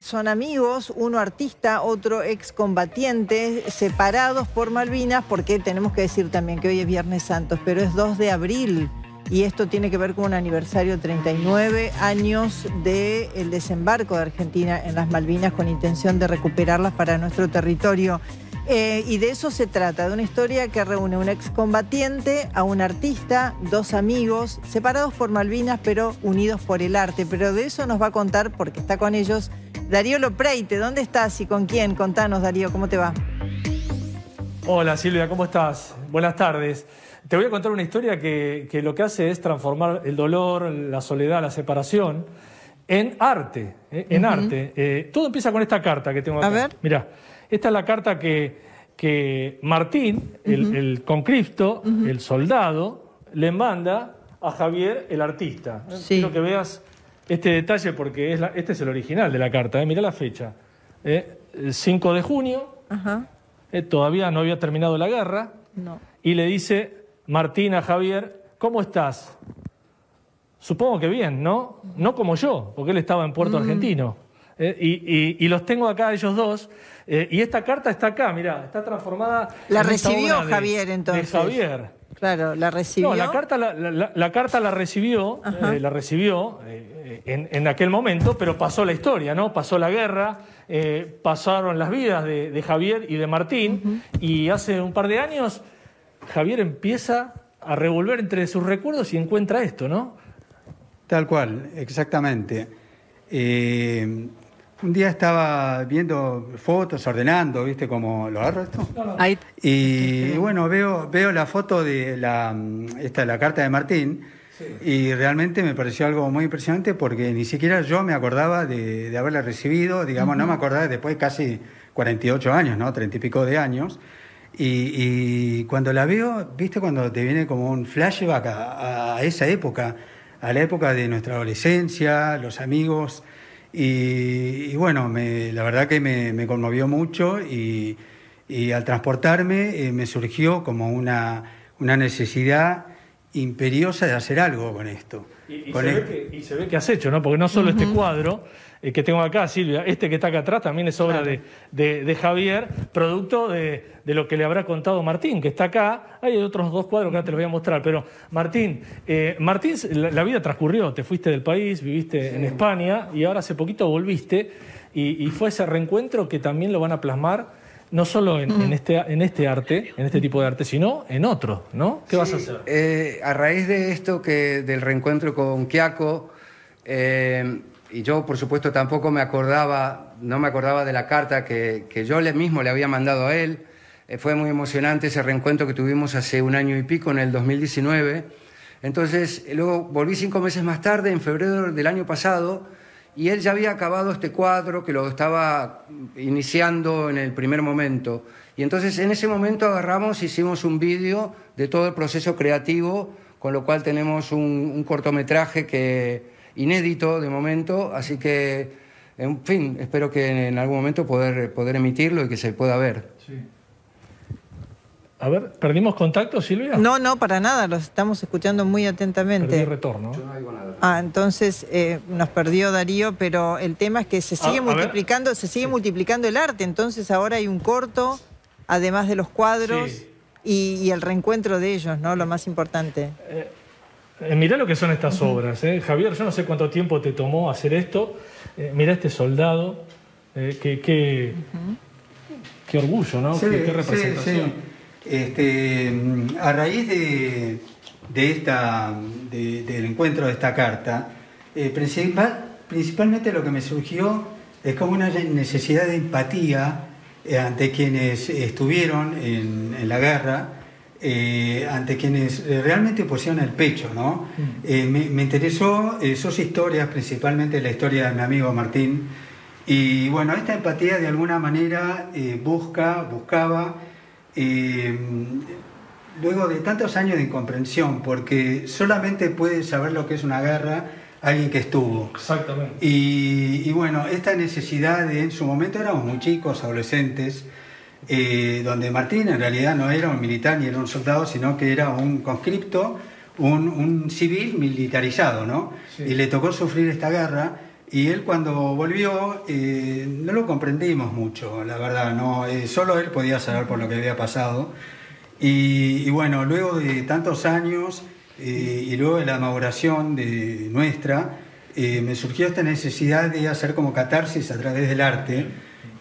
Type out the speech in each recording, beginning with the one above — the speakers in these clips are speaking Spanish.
Son amigos, uno artista, otro excombatiente, separados por Malvinas, porque tenemos que decir también que hoy es Viernes Santos, pero es 2 de abril y esto tiene que ver con un aniversario 39 años del desembarco de Argentina en las Malvinas con intención de recuperarlas para nuestro territorio. Eh, y de eso se trata, de una historia que reúne a un excombatiente, a un artista, dos amigos, separados por Malvinas pero unidos por el arte. Pero de eso nos va a contar, porque está con ellos, Darío Lopreite. ¿Dónde estás y con quién? Contanos, Darío, ¿cómo te va? Hola Silvia, ¿cómo estás? Buenas tardes. Te voy a contar una historia que, lo que hace es transformar el dolor, la soledad, la separación en arte. Eh, en arte. Eh, todo empieza con esta carta que tengo acá. A ver. Mira. Esta es la carta que, que Martín, el, concripto, el soldado, le manda a Javier, el artista. Quiero que veas este detalle porque es este es el original de la carta. ¿eh? Mirá la fecha. ¿eh? El 5 de junio, ¿eh? todavía no había terminado la guerra, y le dice Martín a Javier, ¿cómo estás? Supongo que bien, ¿no? No como yo, porque él estaba en Puerto mm. Argentino. ¿eh? y, los tengo acá ellos dos. Eh, y esta carta está acá, mira, está transformada. La recibió Javier entonces. De Javier. Claro, la recibió. No, la carta la, carta la recibió, eh, la recibió en, aquel momento, pero pasó la historia, ¿no? Pasó la guerra, pasaron las vidas de, Javier y de Martín, y hace un par de años Javier empieza a revolver entre sus recuerdos y encuentra esto, ¿no? Tal cual, exactamente. Un día estaba viendo fotos, ordenando, ¿viste cómo lo agarro esto? Y bueno, veo, veo la foto de la, esta, la carta de Martín y realmente me pareció algo muy impresionante porque ni siquiera yo me acordaba de, haberla recibido, digamos, no me acordaba después de casi 48 años, ¿no? 30 y pico de años. Y, cuando la veo, ¿viste? Cuando te viene como un flashback a esa época, a la época de nuestra adolescencia, los amigos y, bueno, la verdad que me, conmovió mucho y, al transportarme eh, me surgió como una, una necesidad imperiosa de hacer algo con esto. Y, se, ve que, has hecho, ¿no? Porque no solo este cuadro eh, que tengo acá, Silvia, este que está acá atrás también es obra de, Javier, producto de, lo que le habrá contado Martín, que está acá. Hay otros dos cuadros que ahora te los voy a mostrar, pero Martín, eh, Martín, la, vida transcurrió, te fuiste del país, viviste en España y ahora hace poquito volviste y fue ese reencuentro que también lo van a plasmar no solo en, este, en este arte, en este tipo de arte, sino en otro, ¿no? ¿Qué vas a hacer? Eh, a raíz de esto, que del reencuentro con Kiako, eh, y yo por supuesto tampoco me acordaba, no me acordaba de la carta que, que yo mismo le había mandado a él, eh, fue muy emocionante ese reencuentro que tuvimos hace un año y pico, en el 2019. Entonces, luego volví cinco meses más tarde, en febrero del año pasado, y él ya había acabado este cuadro que lo estaba iniciando en el primer momento. Y entonces en ese momento agarramos, hicimos un vídeo de todo el proceso creativo, con lo cual tenemos un, cortometraje que inédito de momento, así que, en fin, espero que en algún momento poder, poder emitirlo y que se pueda ver. Sí. A ver, ¿perdimos contacto, Silvia? No, no, para nada, los estamos escuchando muy atentamente. Perdí retorno. Yo no nada. Ah, entonces eh, nos perdió Darío, pero el tema es que se sigue multiplicando, se sigue multiplicando el arte, entonces ahora hay un corto, además de los cuadros y, el reencuentro de ellos, ¿no? Lo más importante. Eh, eh, mirá lo que son estas obras, ¿eh? Javier, yo no sé cuánto tiempo te tomó hacer esto. mirá este soldado, qué, qué, orgullo, ¿no? qué, representación. Este, a raíz de, esta, del encuentro de esta carta, eh, principalmente lo que me surgió es como una necesidad de empatía eh, ante quienes estuvieron en, la guerra, eh, ante quienes realmente pusieron el pecho. ¿no? Mm. Me, me, interesó sus historias, principalmente la historia de mi amigo Martín. Y bueno, esta empatía de alguna manera busca, buscaba luego de tantos años de incomprensión, porque solamente puede saber lo que es una guerra alguien que estuvo. Exactamente. Y, bueno, esta necesidad de, en su momento éramos muy chicos, adolescentes, eh, donde Martín en realidad no era un militar ni era un soldado, sino que era un conscripto, un, civil militarizado, ¿no? Y le tocó sufrir esta guerra Y él cuando volvió eh, no lo comprendimos mucho, la verdad, no, eh, solo él podía saber por lo que había pasado. Y, bueno, luego de tantos años eh, y luego de la maduración de nuestra, me surgió esta necesidad de hacer como catarsis a través del arte.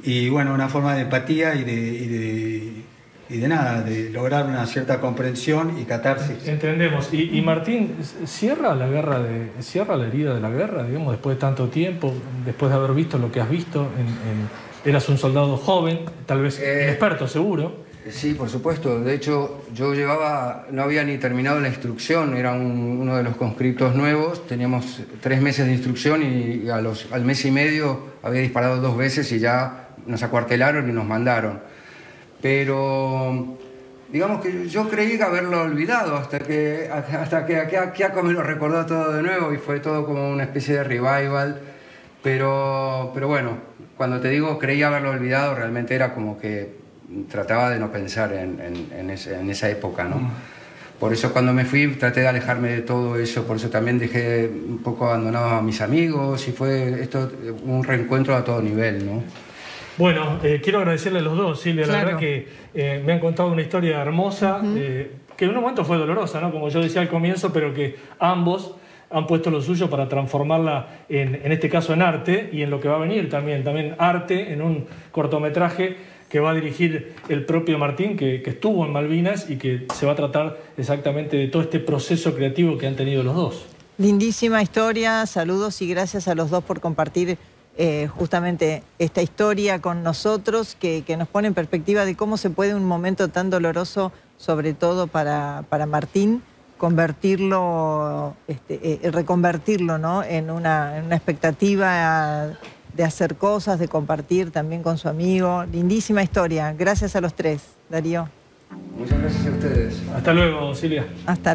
Y bueno, una forma de empatía y de y de nada, de lograr una cierta comprensión y catarsis. Entendemos. Y, Martín, ¿cierra la guerra de, cierra la herida de la guerra, digamos, después de tanto tiempo, después de haber visto lo que has visto? En, eras un soldado joven, tal vez eh, experto, seguro. Sí, por supuesto. De hecho, yo llevaba, no había ni terminado la instrucción, era uno de los conscriptos nuevos, teníamos tres meses de instrucción y, a los, al mes y medio había disparado dos veces y ya nos acuartelaron y nos mandaron pero digamos que yo creí haberlo olvidado hasta que, hasta que Akiako me lo recordó todo de nuevo y fue todo como una especie de revival. Pero, pero bueno, cuando te digo creí haberlo olvidado, realmente era como que trataba de no pensar en, en, en esa época, ¿no? Mm. Por eso cuando me fui traté de alejarme de todo eso, por eso también dejé un poco abandonado a mis amigos y fue esto un reencuentro a todo nivel, ¿no? Bueno, eh, quiero agradecerle a los dos, Silvia. La verdad que eh, me han contado una historia hermosa, eh, que en un momento fue dolorosa, ¿no? Como yo decía al comienzo, pero que ambos han puesto lo suyo para transformarla, en, en este caso, en arte y en lo que va a venir también. También arte en un cortometraje que va a dirigir el propio Martín, que, que, estuvo en Malvinas y que se va a tratar exactamente de todo este proceso creativo que han tenido los dos. Lindísima historia, saludos y gracias a los dos por compartir eh, justamente esta historia con nosotros que, nos pone en perspectiva de cómo se puede un momento tan doloroso, sobre todo para, para Martín, convertirlo, este, eh, reconvertirlo ¿no? en, una, en una expectativa de hacer cosas, de compartir también con su amigo. Lindísima historia. Gracias a los tres, Darío. Muchas gracias a ustedes. Hasta luego, Silvia. Hasta